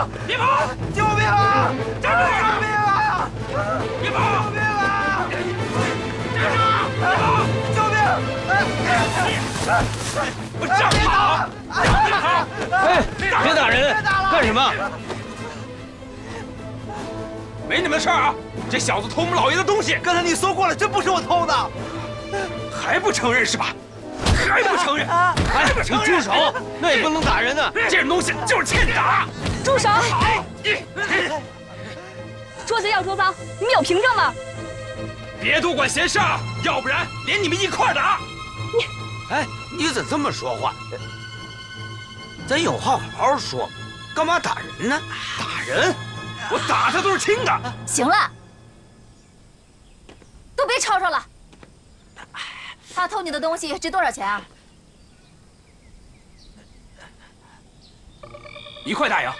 啊！别跑！救命啊！站住！救命啊！别跑！救命啊！站住！别跑！救命！我站好！别跑！哎，别打人！干什么？没你们的事儿啊！这小子偷我们老爷的东西，刚才你说过了，真不是我偷的。还不承认是吧？还不承认？还不承认？住手！那也不能打人呢。这种东西就是欠打。住手！好，桌子要收赃，你们有凭证吗？别多管闲事啊，要不然连你们一块打。你。哎，你怎这么说话？咱有话好好说，干嘛打人呢？打人？我打他都是轻的。行了，都别吵吵了。他偷你的东西值多少钱啊？一块大洋。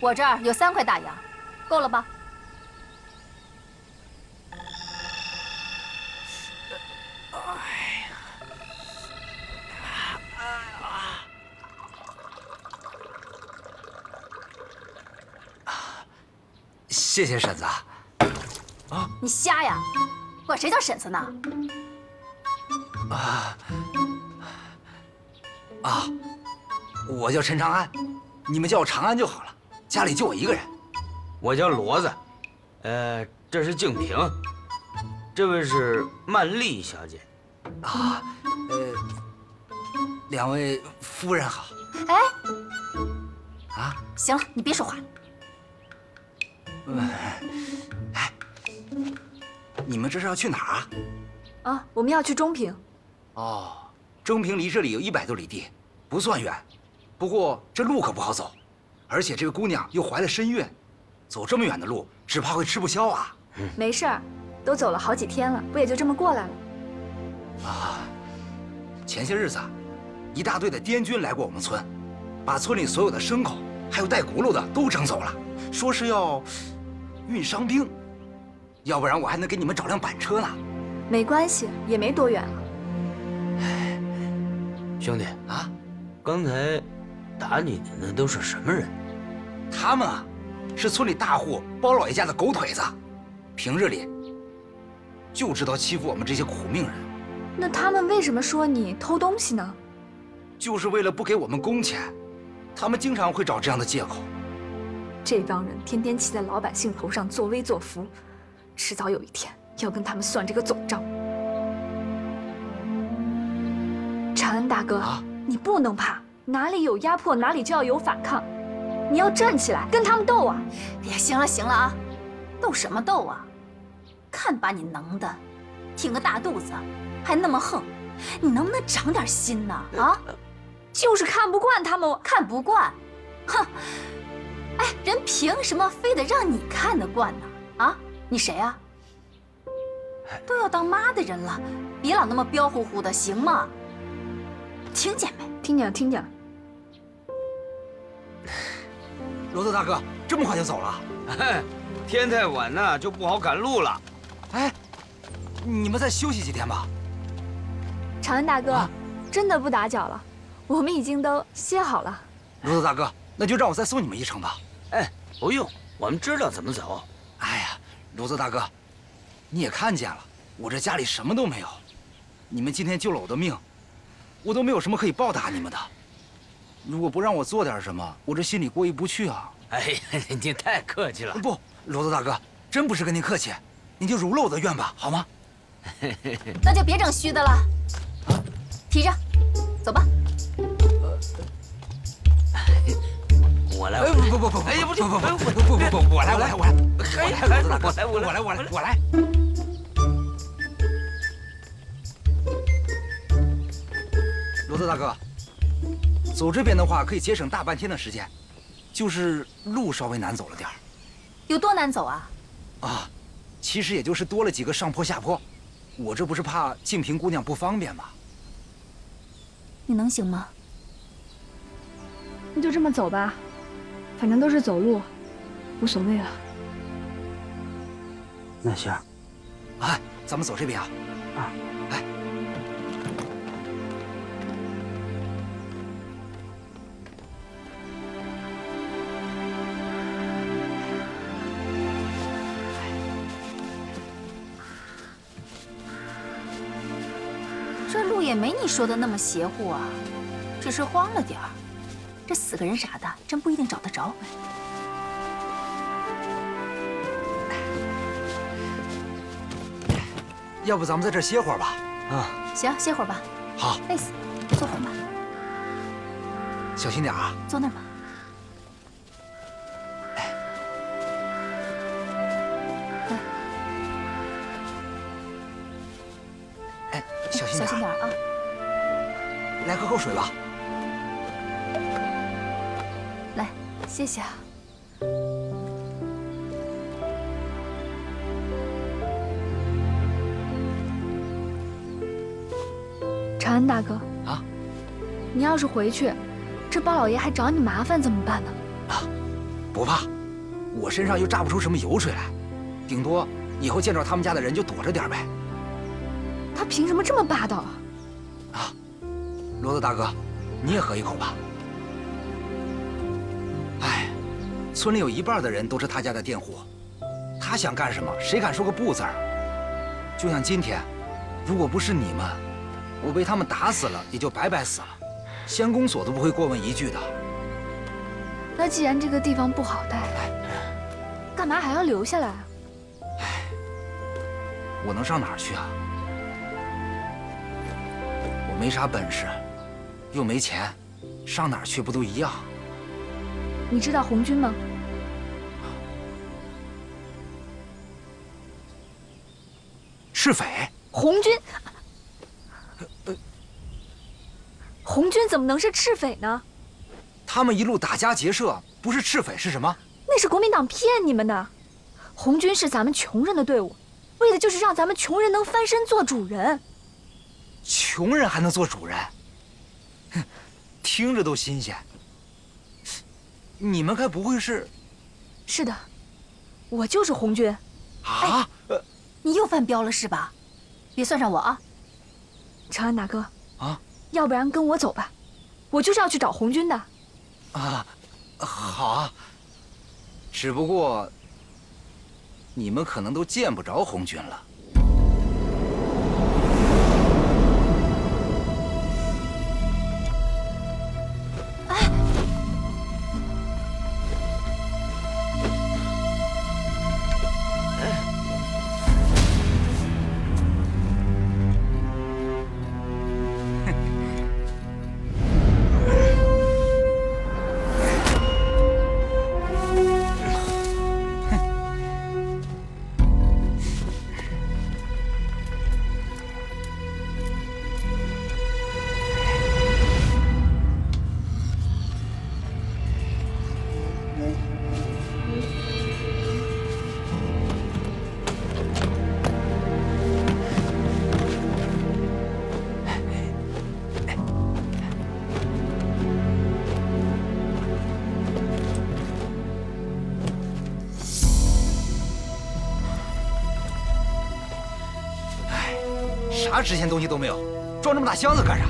我这儿有三块大洋，够了吧？谢谢婶子。你瞎呀？管谁叫婶子呢？啊啊，我叫陈长安，你们叫我长安就好了。家里就我一个人。我叫骡子，呃，这是静平，这位是曼丽小姐。啊，呃，两位夫人好。哎，啊，行了，你别说话了。哎，你们这是要去哪儿啊？啊，我们要去中平。哦，中平离这里有一百多里地，不算远。不过这路可不好走，而且这个姑娘又怀了身孕，走这么远的路，只怕会吃不消啊。没事儿，都走了好几天了，不也就这么过来了？啊，前些日子啊，一大队的滇军来过我们村，把村里所有的牲口还有带轱辘的都整走了，说是要运伤兵，要不然我还能给你们找辆板车呢。没关系，也没多远了。兄弟啊，刚才打你的那都是什么人？他们啊，是村里大户包老爷家的狗腿子，平日里就知道欺负我们这些苦命人，那他们为什么说你偷东西呢？就是为了不给我们工钱，他们经常会找这样的借口。这帮人天天骑在老百姓头上作威作福，迟早有一天要跟他们算这个总账。长安大哥，啊你不能怕，哪里有压迫，哪里就要有反抗，你要站起来跟他们斗啊！哎呀，行了行了啊，斗什么斗啊？看把你能的，挺个大肚子，还那么横，你能不能长点心呢？啊，就是看不惯他们，看不惯，哼！哎，人凭什么非得让你看得惯呢？啊，你谁啊？都要当妈的人了，别老那么彪呼呼的，行吗？听见没？听见了听见了。骡子大哥，这么快就走了？哎，天太晚呢，就不好赶路了。哎，你们再休息几天吧。长安大哥，啊真的不打搅了，我们已经都歇好了。骡子大哥，那就让我再送你们一程吧。哎，不用，我们知道怎么走。哎呀，骡子大哥，你也看见了，我这家里什么都没有，你们今天救了我的命，我都没有什么可以报答你们的。如果不让我做点什么，我这心里过意不去啊。哎呀，您太客气了。不，骡子大哥，真不是跟您客气，您就如了我的愿吧，好吗？那就别整虚的了，提着，走吧。我来，不不不，哎呀，不走，不不不，我来我来我来，可以，我来我来我来我来。罗子大哥。走这边的话可以节省大半天的时间，就是路稍微难走了点儿。有多难走啊？啊，其实也就是多了几个上坡下坡，我这不是怕静平姑娘不方便吗？你能行吗？那就这么走吧。反正都是走路，无所谓了。那行，哎，咱们走这边啊。啊，哎，这路也没你说的那么邪乎啊，只是慌了点儿。这死个人啥的，真不一定找得着。要不咱们在这歇会儿吧？啊，行，歇会儿吧。好，累死，坐会儿吧，小心点啊！坐那儿吧。哎，小心点儿，小心点啊！来喝口水吧。来，谢谢啊。长安大哥啊，你要是回去，这包老爷还找你麻烦怎么办呢？啊不怕，我身上又榨不出什么油水来，顶多以后见着他们家的人就躲着点呗。他凭什么这么霸道啊？啊，骡子大哥，你也喝一口吧。村里有一半的人都是他家的佃户，他想干什么，谁敢说个不字儿？就像今天，如果不是你们，我被他们打死了，也就白白死了，乡公所都不会过问一句的。那既然这个地方不好待，干嘛还要留下来啊？我能上哪儿去啊？我没啥本事，又没钱，上哪儿去不都一样？你知道红军吗？赤匪？红军？红军怎么能是赤匪呢？他们一路打家劫舍，不是赤匪是什么？那是国民党骗你们的。红军是咱们穷人的队伍，为的就是让咱们穷人能翻身做主人。穷人还能做主人？哼，听着都新鲜。你们该不会是？是的，我就是红军。啊？呃，你又犯标了是吧？别算上我啊！长安大哥，啊？要不然跟我走吧，我就是要去找红军的。啊，好啊。只不过，你们可能都见不着红军了。啥值钱东西都没有，装这么大箱子干啥？